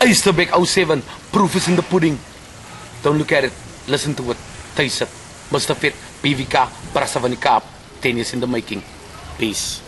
Eisterbeck 07 proof is in the pudding. Don't look at it. Listen to it. Taste it. Must have it. PVK, Brasa van die Kaap. 10 years in the making. Peace.